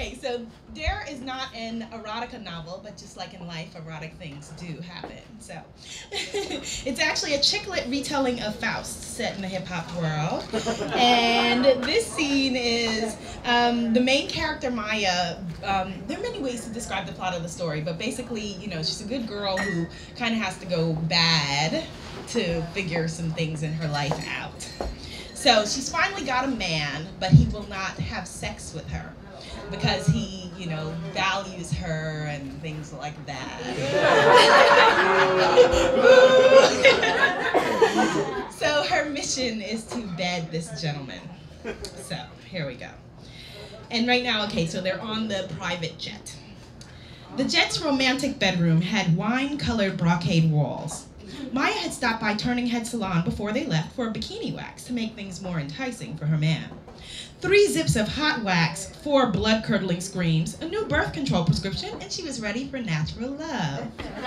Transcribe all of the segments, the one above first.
Okay, so Dare is not an erotica novel, but just like in life, erotic things do happen. So it's actually a chick lit retelling of Faust set in the hip hop world. And this scene is um, the main character, Maya. Um, there are many ways to describe the plot of the story, but basically, you know, she's a good girl who kind of has to go bad to figure some things in her life out. So she's finally got a man, but he will not have sex with her because he, you know, values her and things like that. so her mission is to bed this gentleman. So here we go. And right now, okay, so they're on the private jet. The jet's romantic bedroom had wine-colored brocade walls. Maya had stopped by Turning Head Salon before they left for a bikini wax to make things more enticing for her man. Three zips of hot wax, four blood curdling screams, a new birth control prescription, and she was ready for natural love.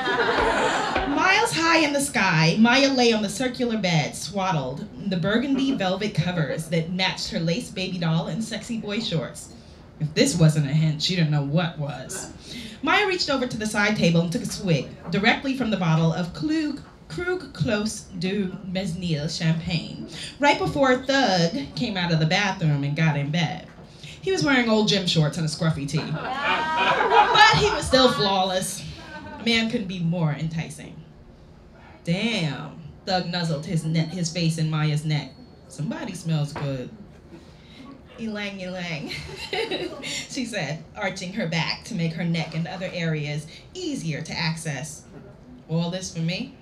Miles high in the sky, Maya lay on the circular bed, swaddled in the burgundy velvet covers that matched her lace baby doll and sexy boy shorts. If this wasn't a hint, she didn't know what was. Maya reached over to the side table and took a swig directly from the bottle of Klug Krug Clos du Mesnil champagne, right before Thug came out of the bathroom and got in bed. He was wearing old gym shorts and a scruffy tee. but he was still flawless. A man couldn't be more enticing. Damn. Thug nuzzled his, ne- his face in Maya's neck. Somebody smells good. Ylang, ylang, she said, arching her back to make her neck and other areas easier to access. All this for me?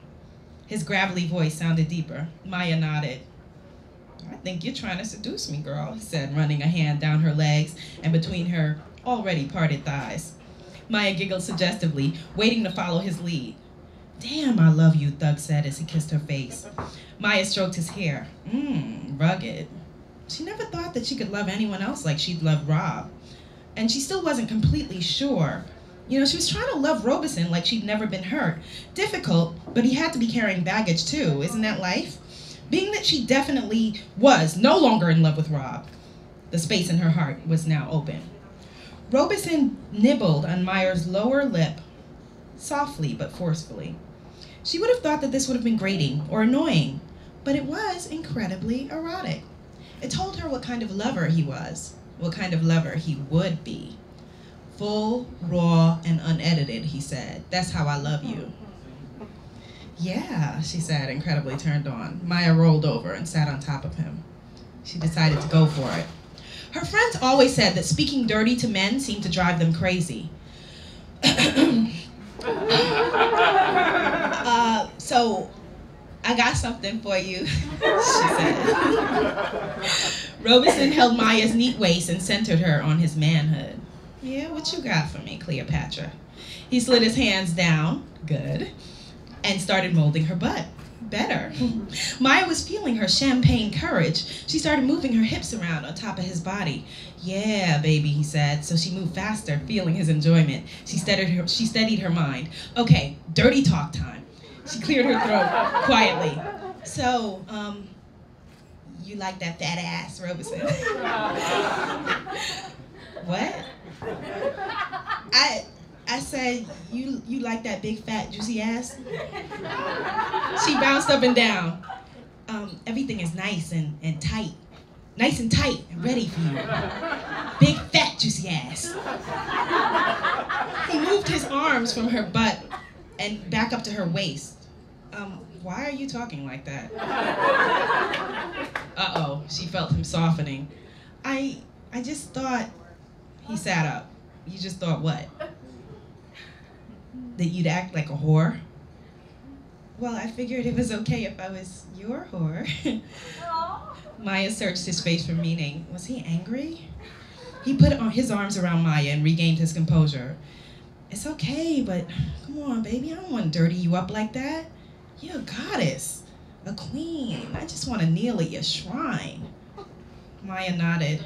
His gravelly voice sounded deeper. Maya nodded. I think you're trying to seduce me, girl, he said, running a hand down her legs and between her already parted thighs. Maya giggled suggestively, waiting to follow his lead. Damn, I love you, Thug said as he kissed her face. Maya stroked his hair. Mmm, rugged. She never thought that she could love anyone else like she'd loved Rob. And she still wasn't completely sure you know, she was trying to love Robeson like she'd never been hurt. Difficult, but he had to be carrying baggage too. Isn't that life? Being that she definitely was no longer in love with Rob, the space in her heart was now open. Robeson nibbled on Maya's lower lip, softly but forcefully. She would have thought that this would have been grating or annoying, but it was incredibly erotic. It told her what kind of lover he was, what kind of lover he would be full, raw, and unedited, he said. That's how I love you. Yeah, she said, incredibly turned on. Maya rolled over and sat on top of him. She decided to go for it. Her friends always said that speaking dirty to men seemed to drive them crazy. uh, so, I got something for you, she said. Robeson held Maya's neat waist and centered her on his manhood. Yeah, what you got for me, Cleopatra? He slid his hands down, good, and started molding her butt. Better. Maya was feeling her champagne courage. She started moving her hips around on top of his body. Yeah, baby, he said. So she moved faster, feeling his enjoyment. She steadied her, she steadied her mind. Okay, dirty talk time. She cleared her throat quietly. So, um, you like that fat ass, Robeson? what? I I said, you you like that big fat juicy ass? She bounced up and down. Um, everything is nice and, and tight. Nice and tight and ready for you. Big fat juicy ass. He moved his arms from her butt and back up to her waist. Um, why are you talking like that? Uh-oh, she felt him softening. I I just thought he sat up. You just thought what? That you'd act like a whore? Well, I figured it was okay if I was your whore. Maya searched his face for meaning. Was he angry? He put his arms around Maya and regained his composure. It's okay, but come on, baby. I don't want to dirty you up like that. You're a goddess, a queen. I just want to kneel at your shrine. Maya nodded.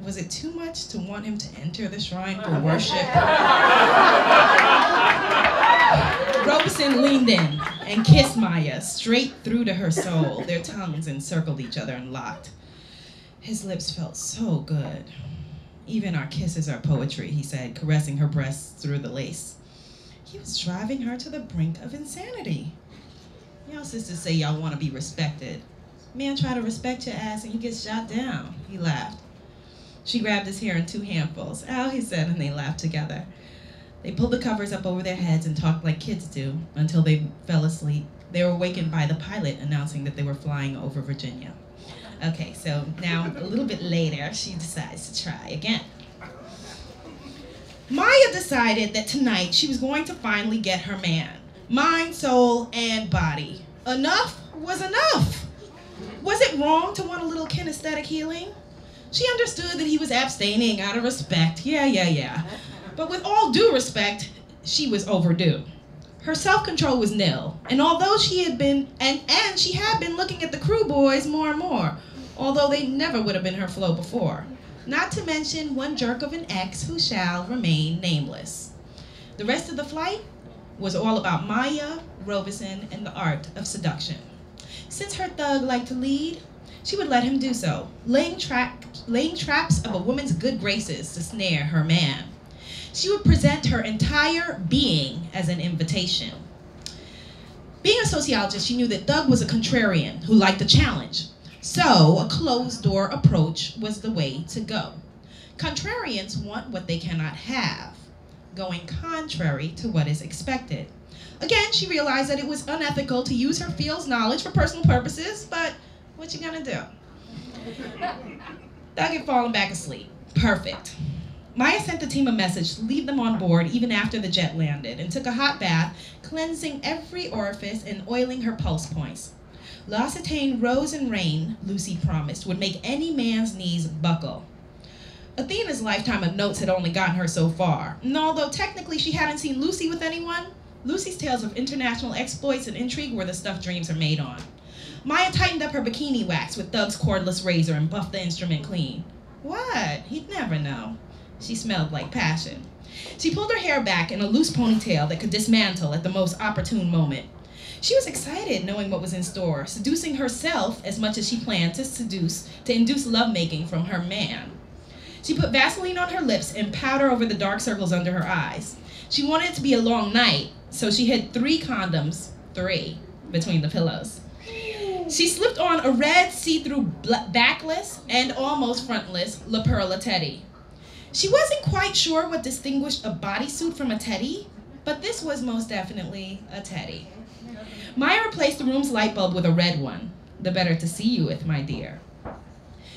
Was it too much to want him to enter the shrine for worship? Robeson leaned in and kissed Maya straight through to her soul. Their tongues encircled each other and locked. His lips felt so good. Even our kisses are poetry, he said, caressing her breasts through the lace. He was driving her to the brink of insanity. Y'all sisters say y'all want to be respected. Man try to respect your ass and he gets shot down. He laughed. She grabbed his hair in two handfuls. Ow, he said, and they laughed together. They pulled the covers up over their heads and talked like kids do until they fell asleep. They were awakened by the pilot announcing that they were flying over Virginia. Okay, so now a little bit later, she decides to try again. Maya decided that tonight she was going to finally get her man mind, soul, and body. Enough was enough. Was it wrong to want a little kinesthetic healing? She understood that he was abstaining out of respect. Yeah, yeah, yeah. But with all due respect, she was overdue. Her self-control was nil, and although she had been and and she had been looking at the crew boys more and more, although they never would have been her flow before. Not to mention one jerk of an ex who shall remain nameless. The rest of the flight was all about Maya Robeson and the art of seduction. Since her thug liked to lead, she would let him do so, laying, tra- laying traps of a woman's good graces to snare her man. She would present her entire being as an invitation. Being a sociologist, she knew that Thug was a contrarian who liked a challenge. So, a closed door approach was the way to go. Contrarians want what they cannot have going contrary to what is expected. Again, she realized that it was unethical to use her field's knowledge for personal purposes, but what you gonna do? Thug had fallen back asleep. Perfect. Maya sent the team a message to leave them on board even after the jet landed and took a hot bath, cleansing every orifice and oiling her pulse points. L'Occitane Rose and Rain, Lucy promised, would make any man's knees buckle. Athena's lifetime of notes had only gotten her so far, and although technically she hadn't seen Lucy with anyone, Lucy's tales of international exploits and intrigue were the stuff dreams are made on. Maya tightened up her bikini wax with Thug's cordless razor and buffed the instrument clean. What? He'd never know. She smelled like passion. She pulled her hair back in a loose ponytail that could dismantle at the most opportune moment. She was excited knowing what was in store, seducing herself as much as she planned to seduce, to induce lovemaking from her man. She put Vaseline on her lips and powder over the dark circles under her eyes. She wanted it to be a long night, so she hid three condoms, three, between the pillows. She slipped on a red see-through backless and almost frontless La Perla teddy. She wasn't quite sure what distinguished a bodysuit from a teddy, but this was most definitely a teddy. Maya replaced the room's light bulb with a red one. The better to see you with, my dear.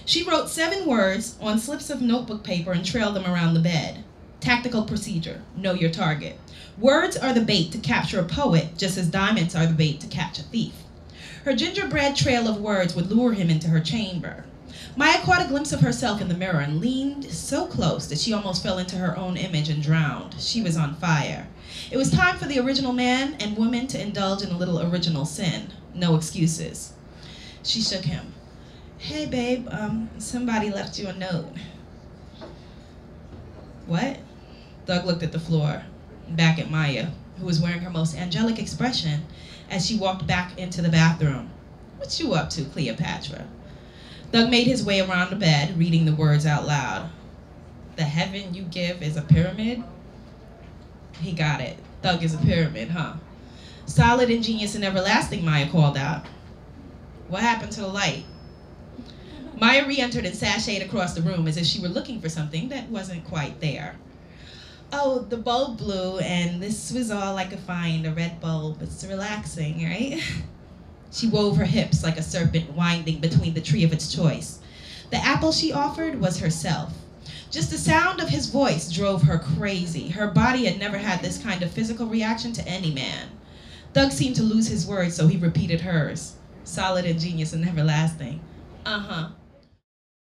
She wrote seven words on slips of notebook paper and trailed them around the bed. Tactical procedure, know your target. Words are the bait to capture a poet, just as diamonds are the bait to catch a thief. Her gingerbread trail of words would lure him into her chamber. Maya caught a glimpse of herself in the mirror and leaned so close that she almost fell into her own image and drowned. She was on fire. It was time for the original man and woman to indulge in a little original sin. No excuses. She shook him. Hey, babe, um, somebody left you a note. What? Thug looked at the floor, back at Maya, who was wearing her most angelic expression as she walked back into the bathroom. What you up to, Cleopatra? Thug made his way around the bed, reading the words out loud. The heaven you give is a pyramid? He got it. Thug is a pyramid, huh? Solid, ingenious, and everlasting, Maya called out. What happened to the light? Maya re-entered and sashayed across the room as if she were looking for something that wasn't quite there. Oh, the bulb blew, and this was all I could find, a red bulb. It's relaxing, right? she wove her hips like a serpent winding between the tree of its choice. The apple she offered was herself. Just the sound of his voice drove her crazy. Her body had never had this kind of physical reaction to any man. Thug seemed to lose his words, so he repeated hers. Solid, ingenious, and everlasting. Uh-huh.